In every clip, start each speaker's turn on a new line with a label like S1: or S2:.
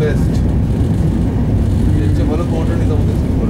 S1: best.
S2: It's a
S1: well important is.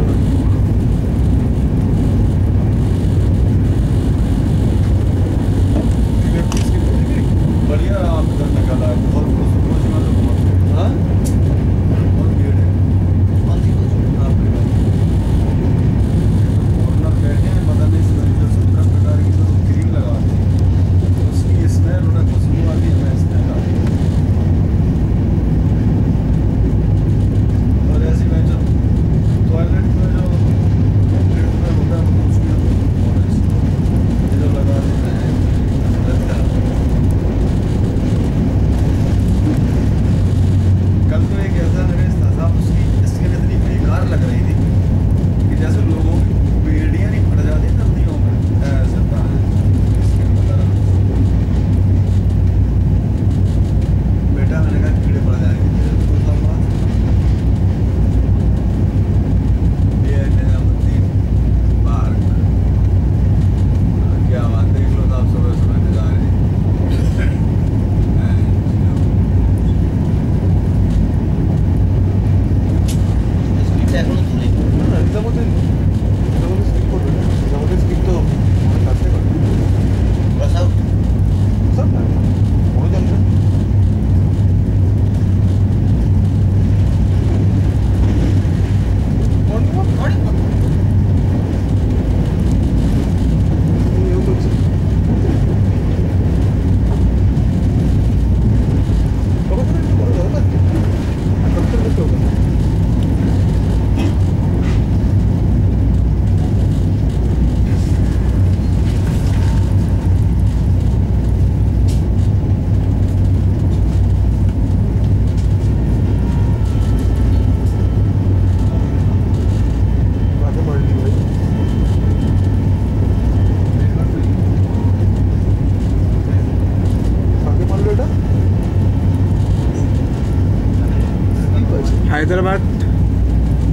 S2: Hyderabad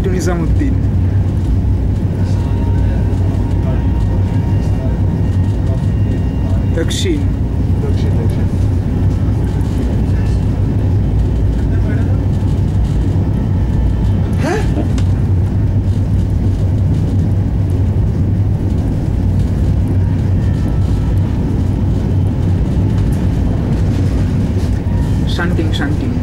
S2: to Nizamuddin
S3: দক্ষিণ।
S1: হ্যাঁ?
S2: Shunting, shunting.